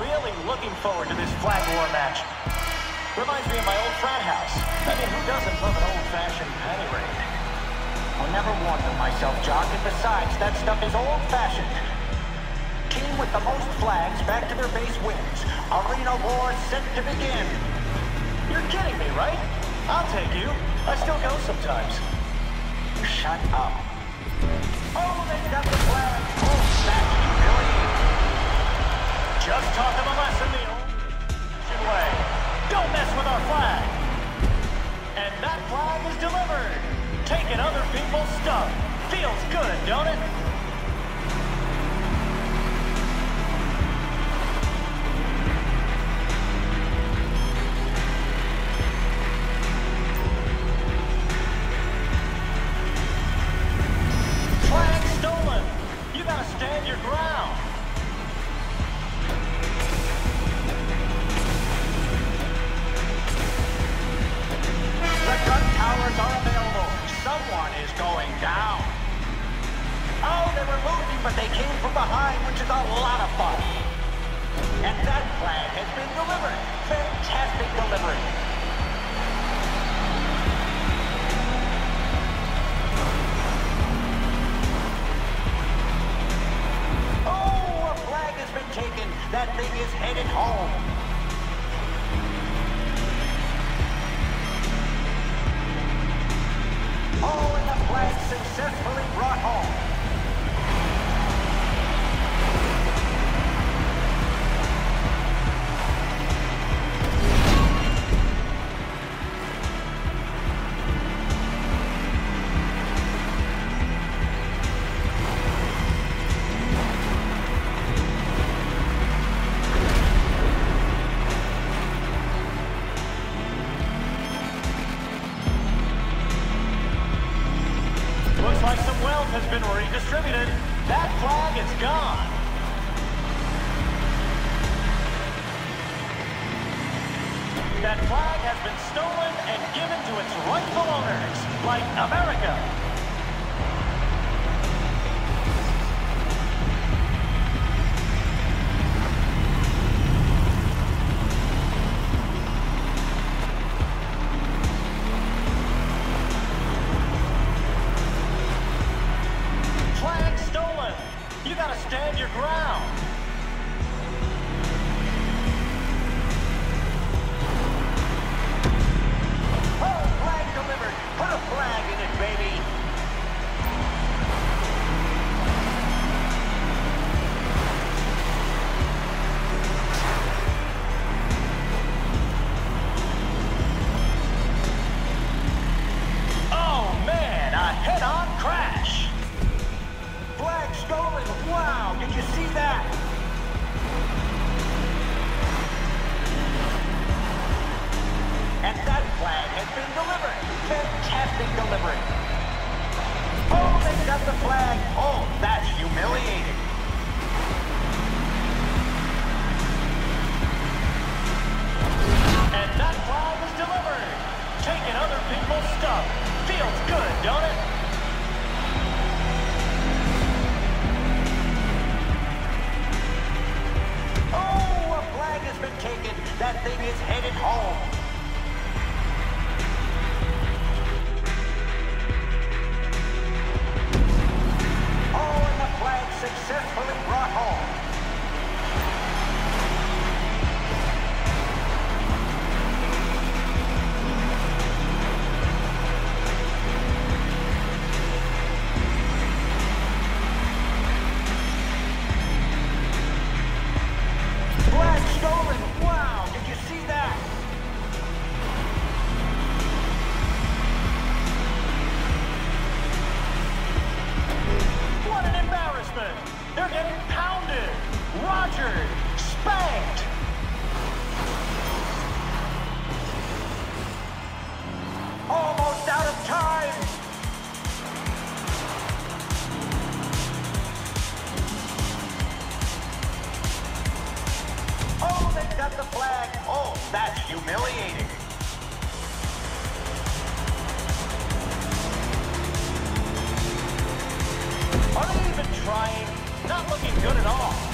really looking forward to this flag war match. Reminds me of my old frat house. I mean, who doesn't love an old-fashioned penny raid? I'll never want them myself, Jock, and besides, that stuff is old-fashioned. Team with the most flags back to their base wins. Arena war set to begin. You're kidding me, right? I'll take you. I still go sometimes. Shut up. Oh, they got the flag. Oh, humiliating. Just taught them a lesson the old way. Don't mess with our flag. And that flag is delivered. Taking other people's stuff. Feels good, don't it? They were moving, but they came from behind, which is a lot of fun. And that flag has been delivered. Fantastic delivery. Redistributed. That flag is gone. That flag has been stolen and given to its rightful owners, like America. Did you see that? And that flag has been delivered. Fantastic delivery. Oh, they got the flag. Oh, that's humiliating. And that flag is delivered. Taking other people's stuff. Feels good, don't it? Rogered, spanked. Almost out of time. Oh, they got the flag. Oh, that's humiliating. Are they even trying? Not looking good at all.